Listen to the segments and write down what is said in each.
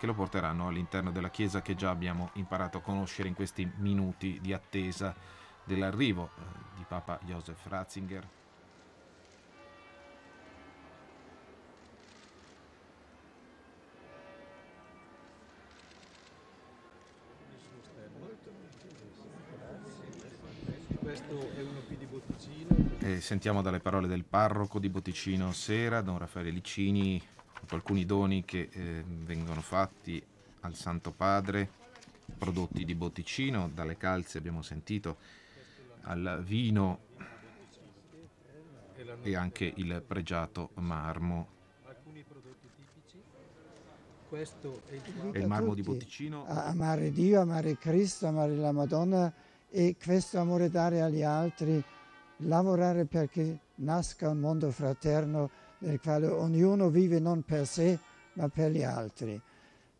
che lo porteranno all'interno della chiesa che già abbiamo imparato a conoscere in questi minuti di attesa dell'arrivo eh, di Papa Joseph Ratzinger. E sentiamo dalle parole del parroco di Botticino Sera, Don Raffaele Licini, alcuni doni che eh, vengono fatti al Santo Padre, prodotti di Botticino, dalle calze abbiamo sentito, al vino e anche il pregiato marmo. Alcuni prodotti tipici. Questo è il marmo di Botticino amare Dio, amare Cristo, amare la Madonna e questo amore dare agli altri, lavorare perché nasca un mondo fraterno nel quale ognuno vive non per sé ma per gli altri.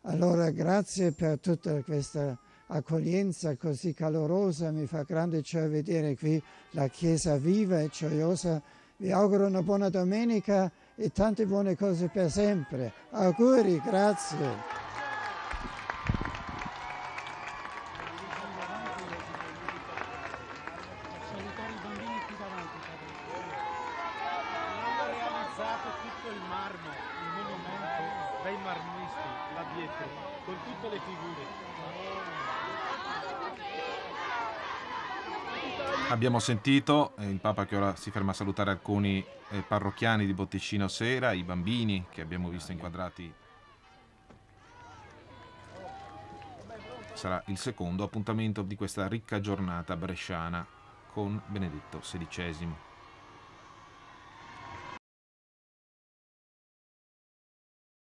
Allora grazie per tutta questa accoglienza così calorosa, mi fa grande cioè vedere qui la Chiesa viva e gioiosa. Vi auguro una buona domenica e tante buone cose per sempre. Auguri, grazie. Marmisti, là dietro, con tutte le figure. Abbiamo sentito eh, il Papa che ora si ferma a salutare alcuni eh, parrocchiani di Botticino Sera, i bambini che abbiamo visto inquadrati. Sarà il secondo appuntamento di questa ricca giornata bresciana con Benedetto XVI.